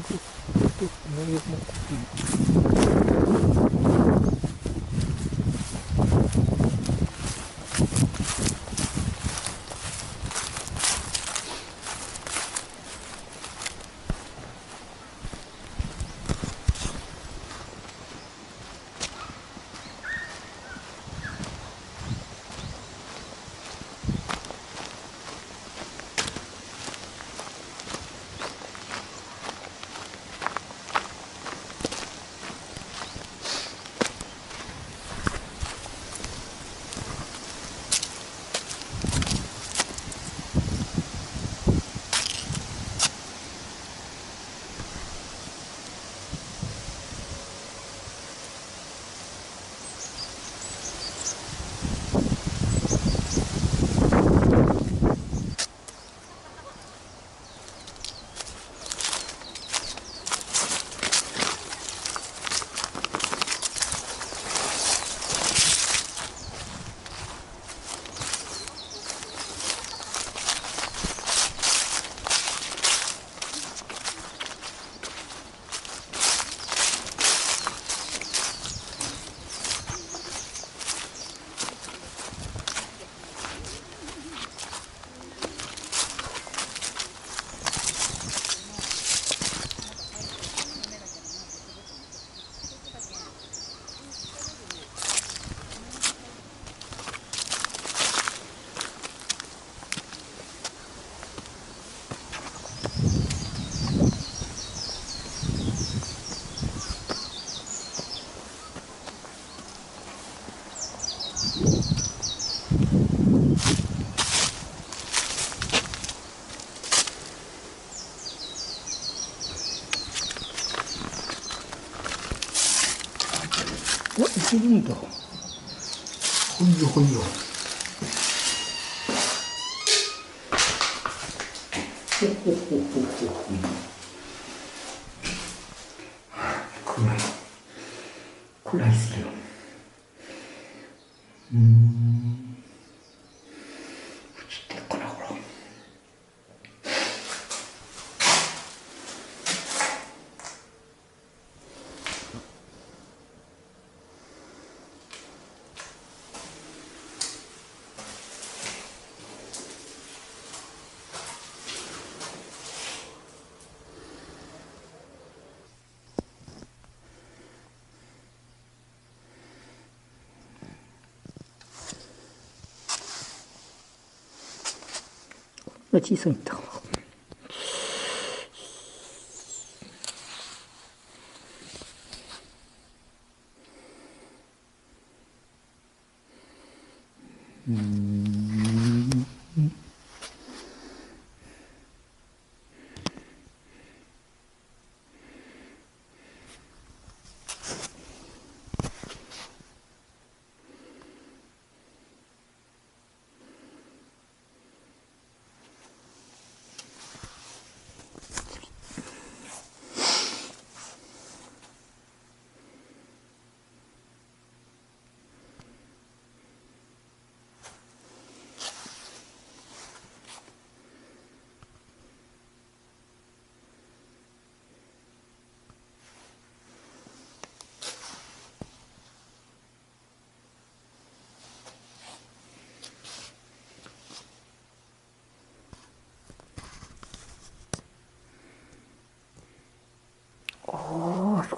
вдруг, вдруг ну, мы его купим. するんだ。ほいよほいよ。ほほほほほほ暗い。暗いっすけどうん。小さいんだ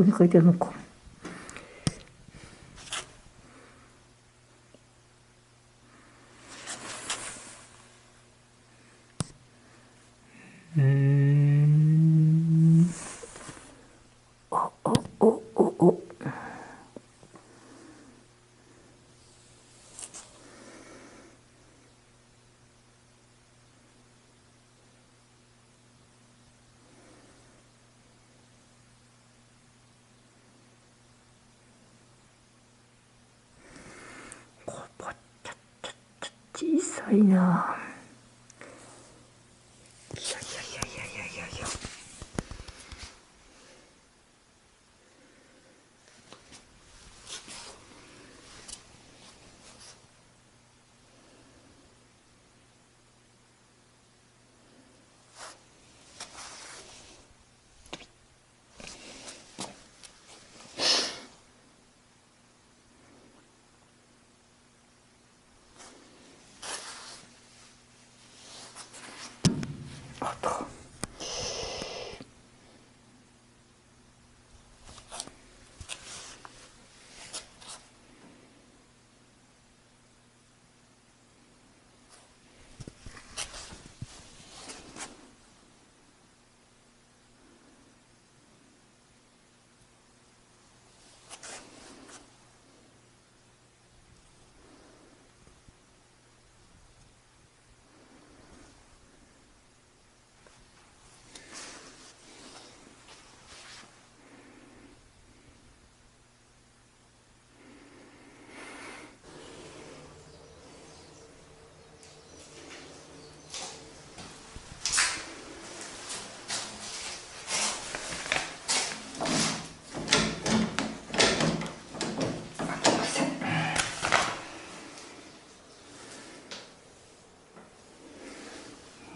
ここに書いてあるのか。可以呢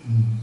Mm-hmm.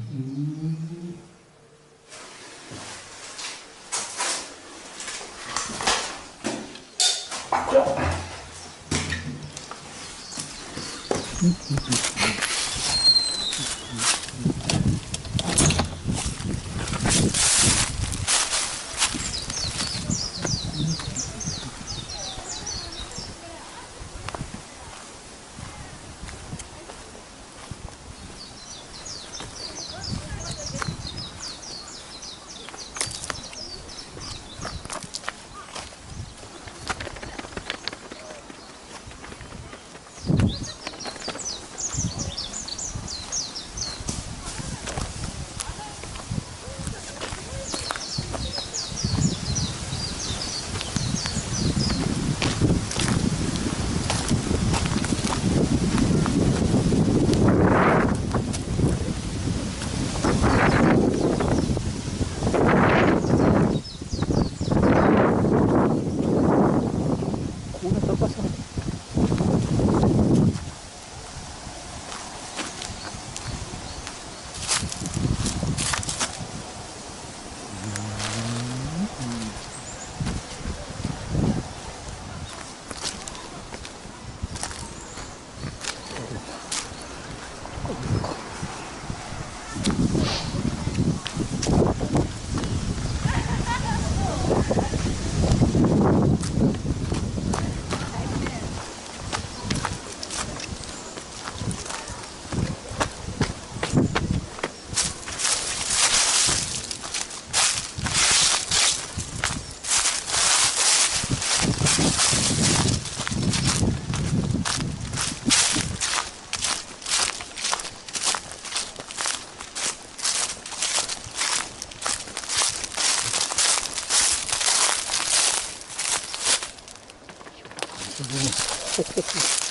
すごい。